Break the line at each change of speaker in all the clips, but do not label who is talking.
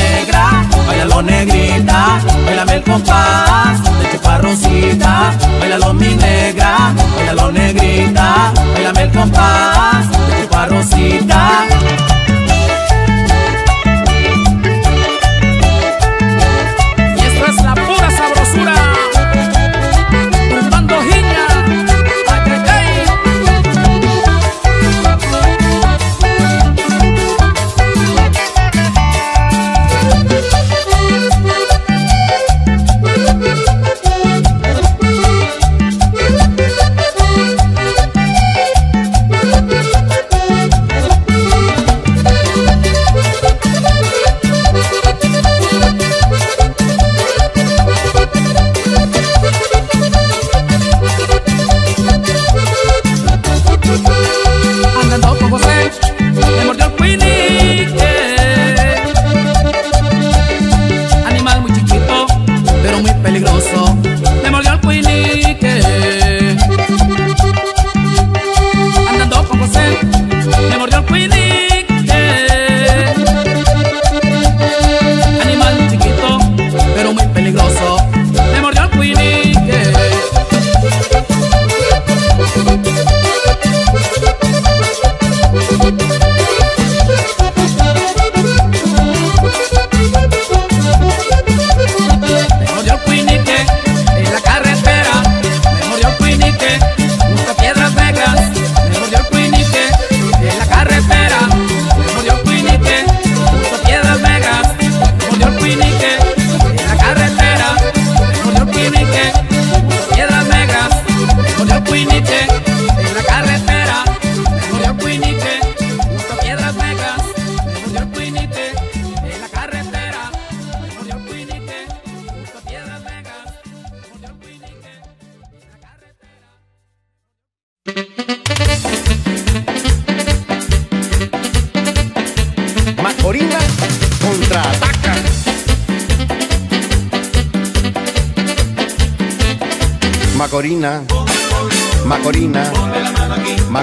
negra, bailalo negrita Bailame el compás de chupar rosita Bailalo mi negra, bailalo negrita Bailame el compás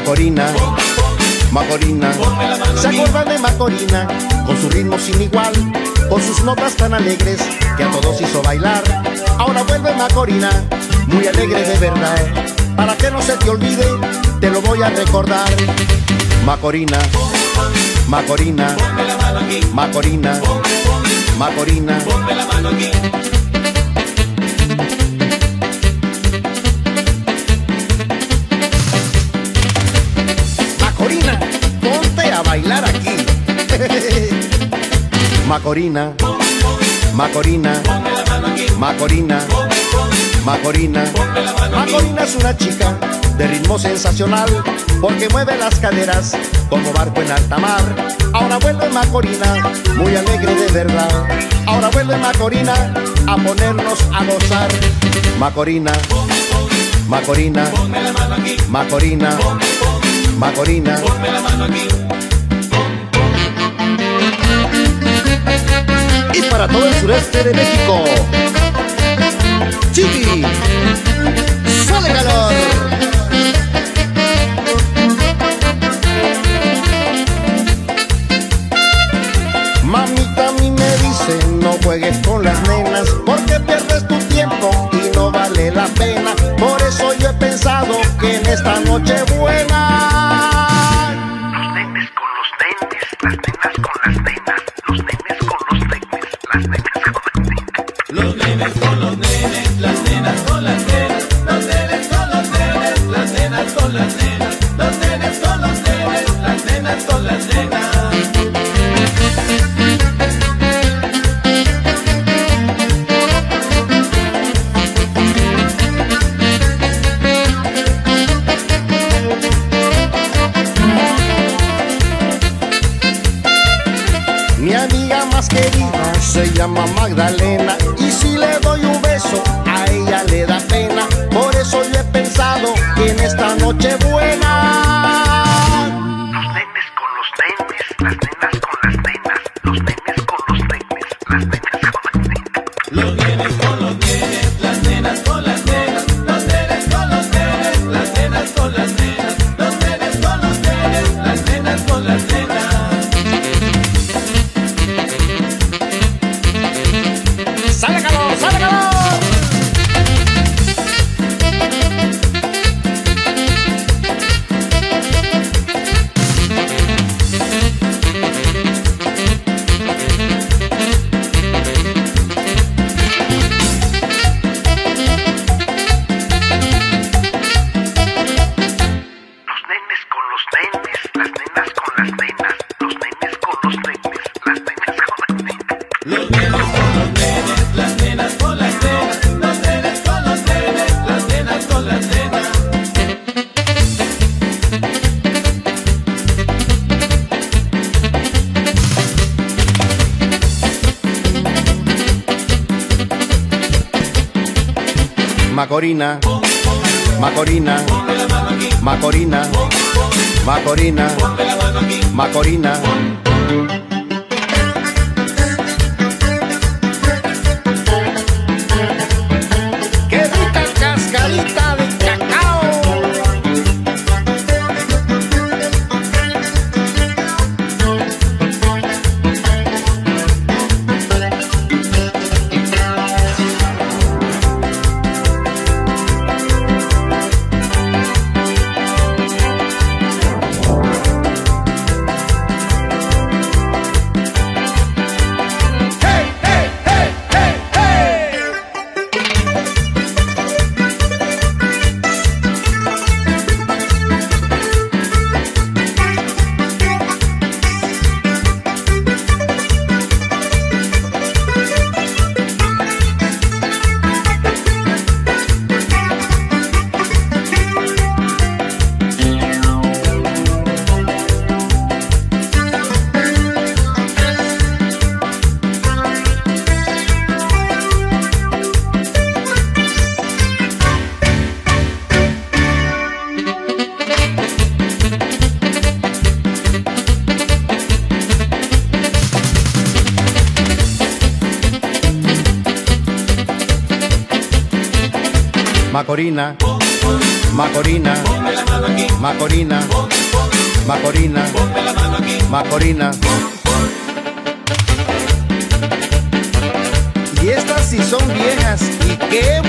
Macorina, Macorina. ¿Se acuerdan de Macorina? Con su ritmo sin igual, con sus notas tan alegres que a todos hizo bailar. Ahora vuelve Macorina, muy alegre de verdad. Para que no se te olvide, te lo voy a recordar. Macorina, Macorina, Macorina, Macorina. bailar Macorina, Macorina, Macorina, Macorina. Macorina es una chica de ritmo sensacional porque mueve las caderas como barco en alta mar. Ahora vuelve Macorina, muy alegre de verdad. Ahora vuelve Macorina a ponernos a gozar. Macorina, Macorina, Macorina, Macorina. Y para todo el sureste de México. Chiqui, sale calor. Mamita a mí me dice no juegues con las nenas porque pierdes tu tiempo y no vale la pena. Por eso yo he pensado que en esta noche buena. Macorina, Macorina, Macorina, Macorina, Macorina. Viejas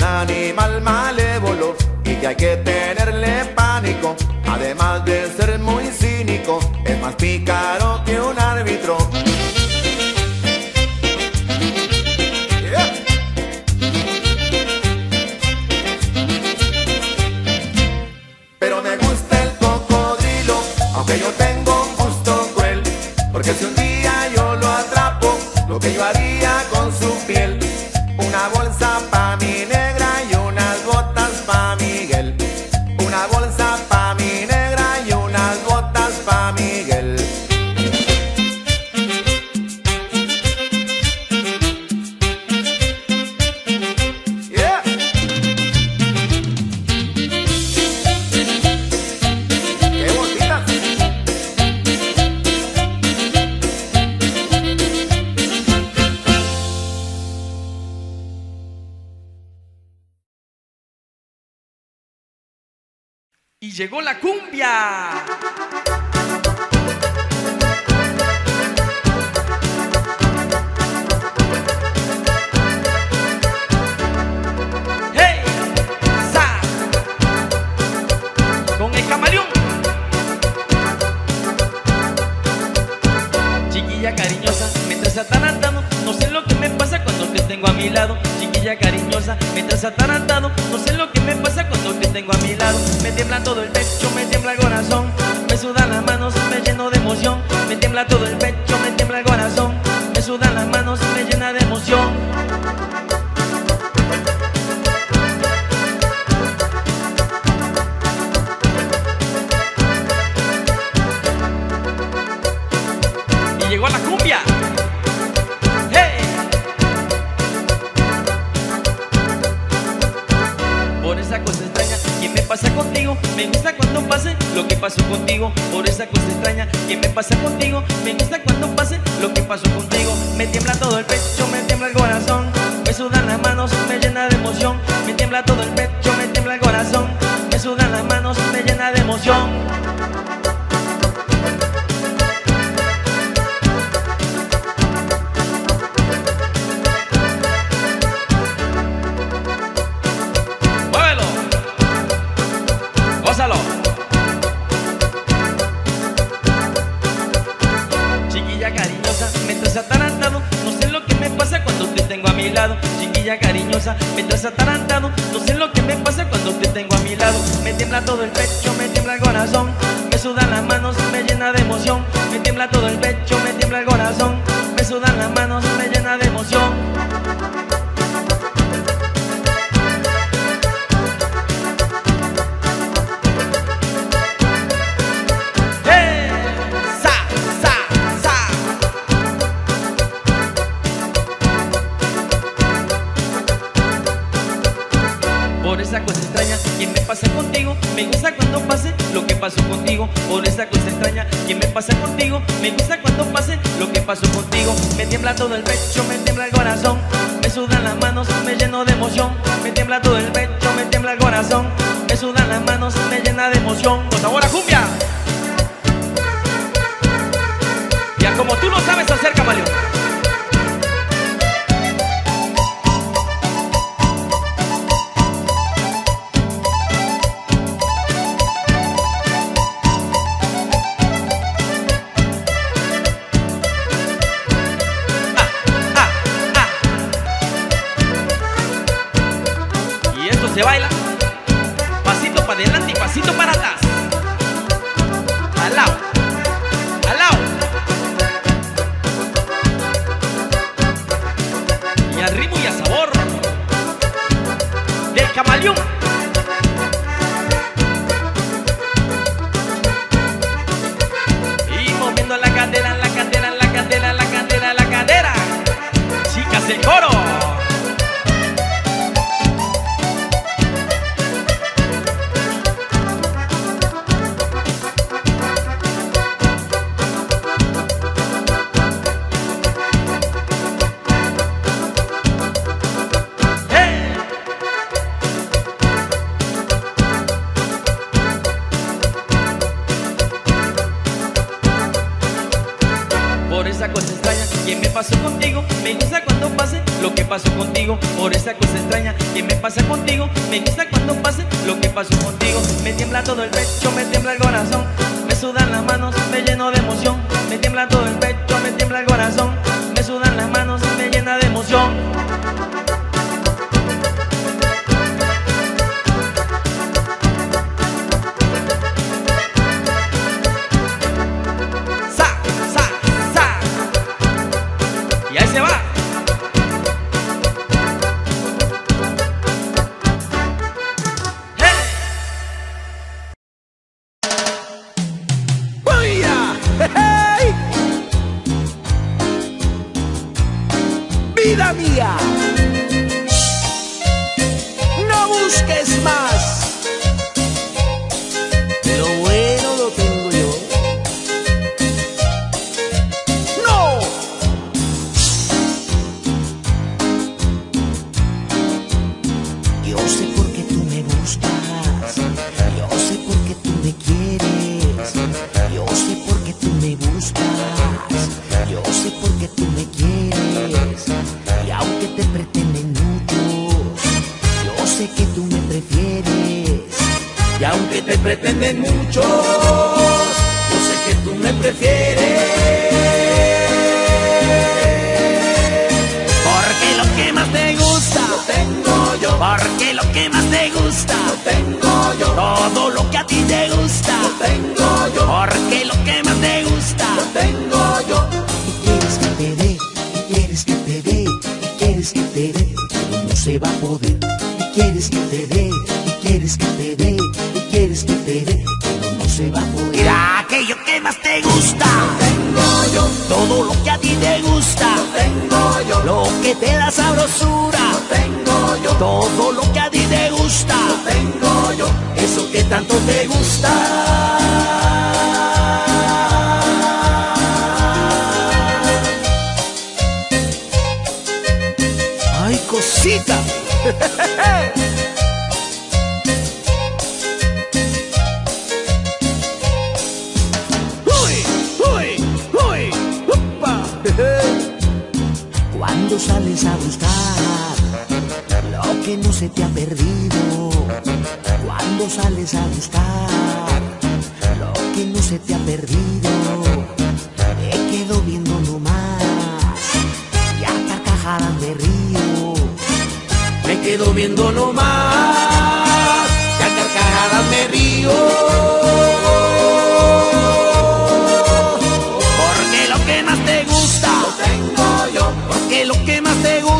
un animal malévolo y que hay que tenerle pánico. Además de ser muy cínico, es más pícaro que una
呀。llegó a la cumbia. Por esa cosa extraña que me pasa contigo, me gusta cuando pase lo que pasó contigo. Por esa cosa extraña que me pasa contigo, me gusta cuando pase lo que pasó contigo. Me tiembla todo el pecho, me tiembla el corazón, me sudan las manos, me llena de emoción. Me tiembla todo el pecho, me tiembla el corazón, me sudan las manos, me llena de emoción.
mientras atarán vida mía. No busques más.
que
no se te ha perdido. Cuando sales a buscar lo que no se te ha perdido me quedo viendo nomás y a carcajadas me río.
Me quedo viendo nomás y a carcajadas me río.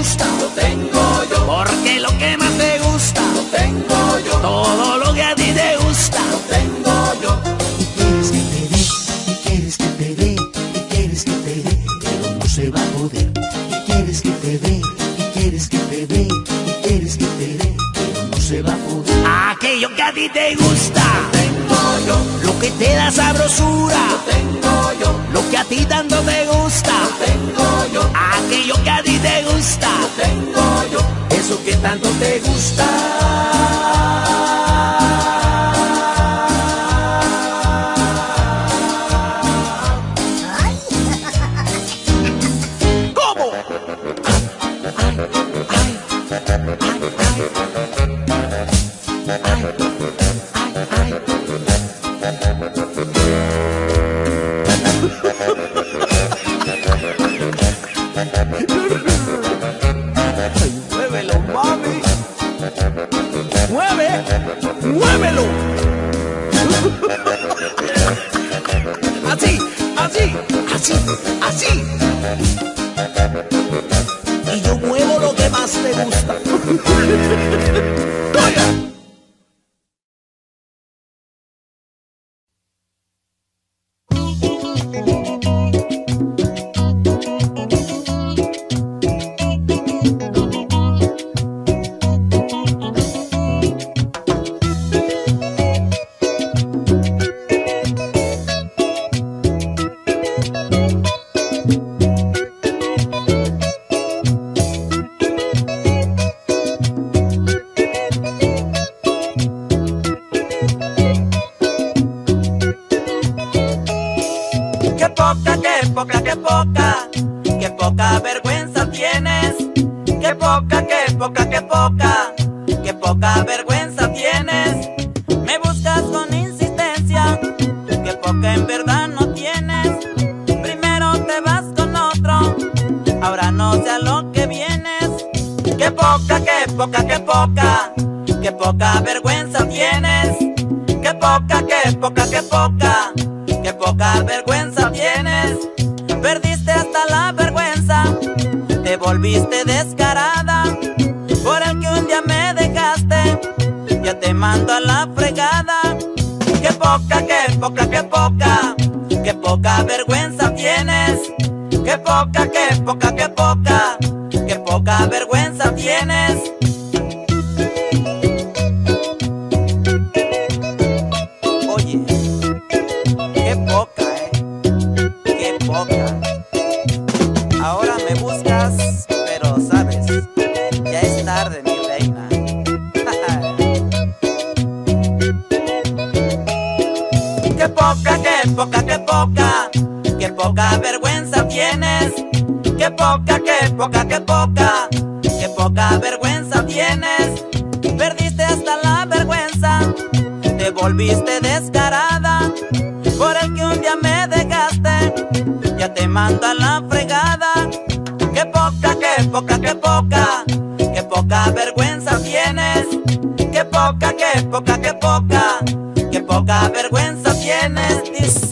gusta, lo tengo yo. Porque lo que más te gusta, lo tengo yo. Todo lo que a ti te gusta, lo tengo yo.
Y quieres que te dé, y quieres que te dé, y quieres que te dé, pero no se va a poder. Y quieres que te dé, y quieres que te dé, y quieres que te dé, pero no se va a poder.
Aquello que a ti te gusta, lo tengo yo. Lo que te da sabrosura, lo tengo yo. Lo que a ti tanto te gusta, lo tengo yo gusta. Lo tengo yo. Eso que tanto te gusta.
Poca vergüenza tienes, perdiste hasta la vergüenza. Te volviste descarada, por el que un día me dejaste. Ya te mando a la fregada. Qué poca, qué poca, qué poca, qué poca vergüenza tienes. Qué poca, qué poca, qué poca, qué poca vergüenza tienes.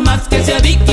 más que
se adicta.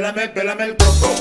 Pélame, pélame, el coco.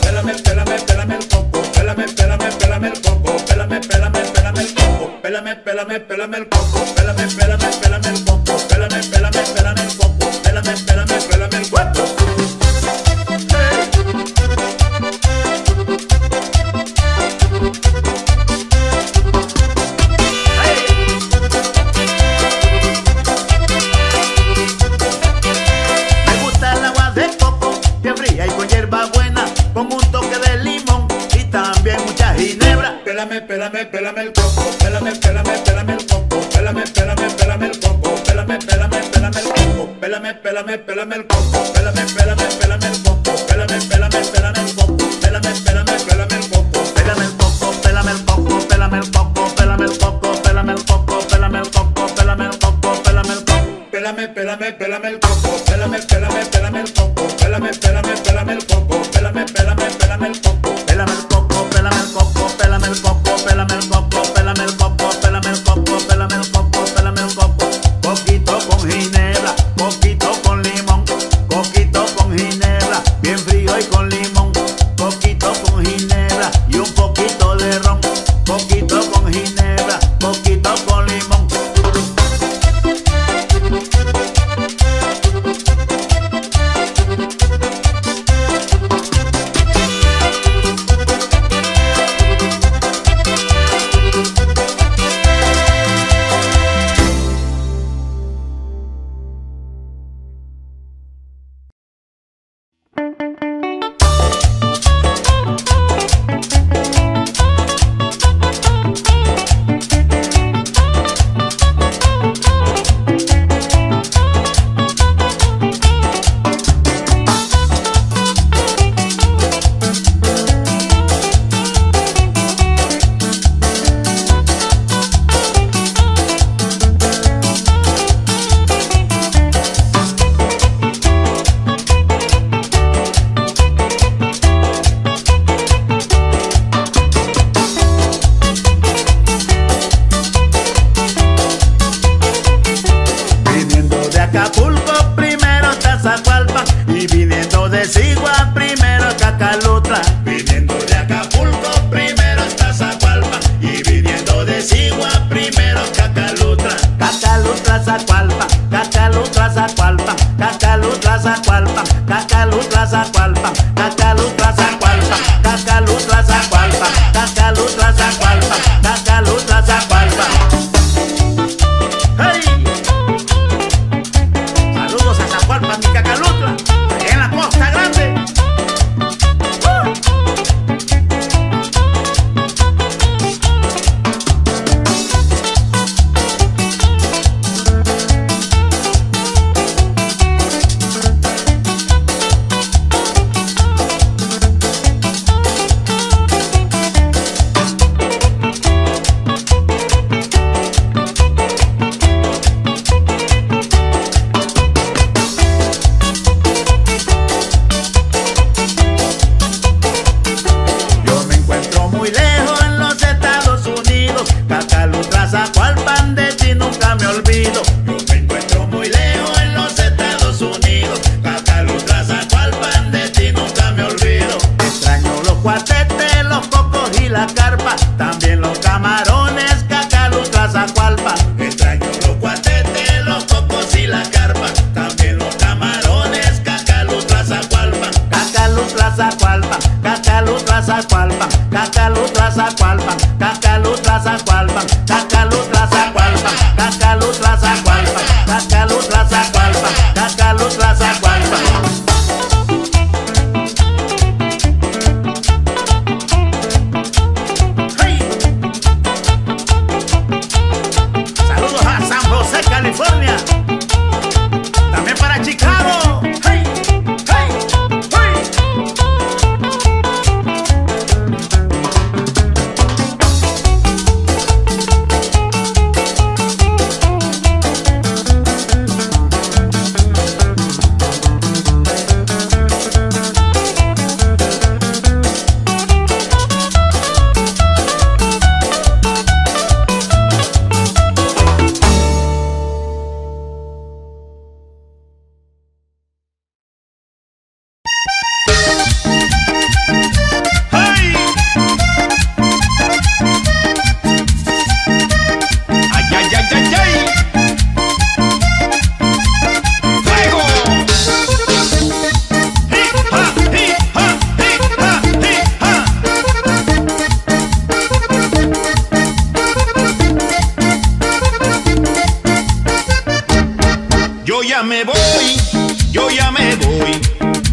yo
ya me voy,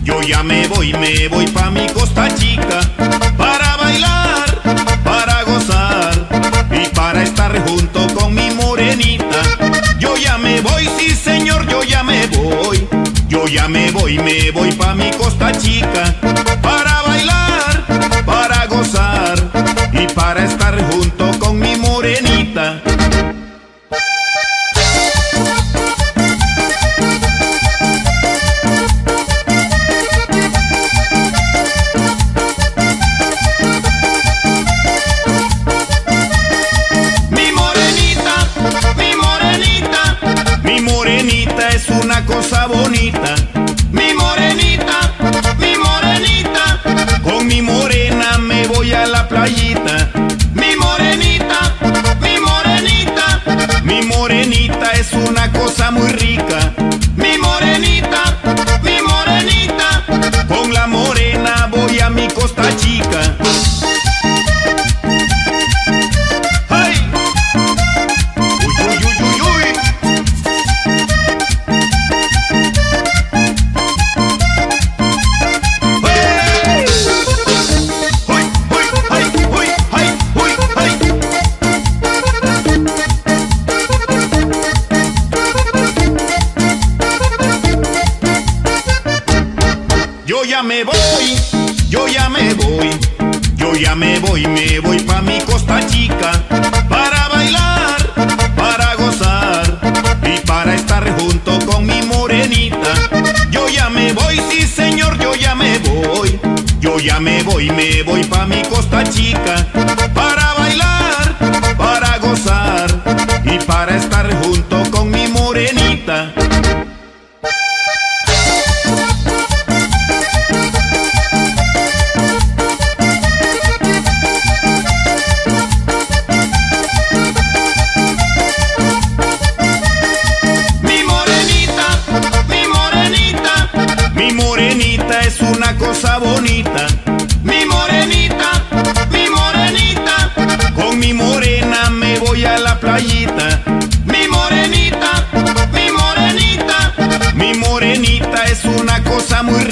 yo ya me voy, me voy pa' mi costa chica, para bailar, para gozar y para estar junto con mi morenita. Yo ya me voy, sí señor, yo ya me voy, yo ya me voy, me voy pa' mi costa chica, para bailar para bailar, para gozar y para estar
cosa muy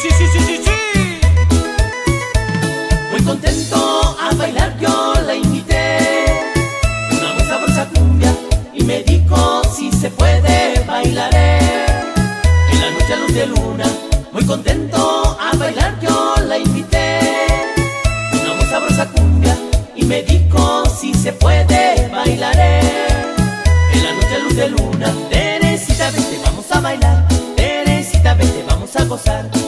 sí, sí, sí, sí, sí.
Muy contento a bailar yo
la
invité. Una muy sabrosa cumbia y me dijo si se puede bailaré En la noche a luz de luna Muy contento a bailar yo la invité. Una muy sabrosa cumbia y me dijo si se puede bailaré En la noche a luz de luna Teresita vente vamos a bailar. Teresita vente vamos a gozar